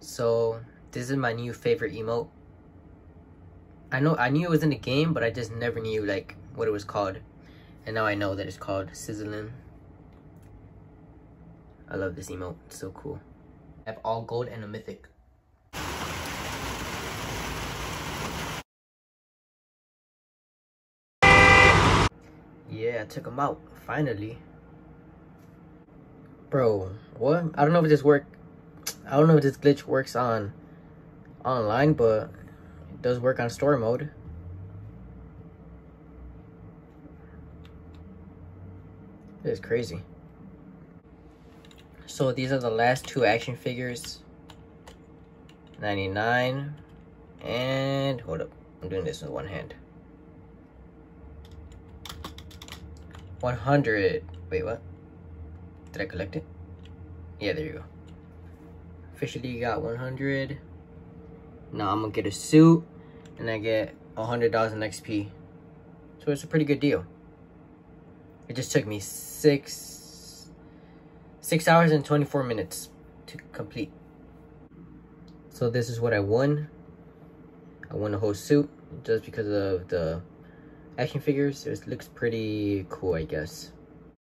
So this is my new favorite emote. I know I knew it was in the game, but I just never knew like what it was called. And now I know that it's called Sizzling. I love this emote. It's so cool. I have all gold and a mythic. Yeah, I took him out. Finally. Bro, what? I don't know if this work. I don't know if this glitch works on online, but it does work on story mode. It's crazy. So these are the last two action figures. 99 and hold up. I'm doing this with one hand. 100. Wait, what? Did I collect it? Yeah, there you go. Officially got 100. Now I'm gonna get a suit and I get $100 in XP. So it's a pretty good deal. It just took me six, six hours and 24 minutes to complete. So this is what I won. I won the whole suit just because of the action figures. It looks pretty cool, I guess.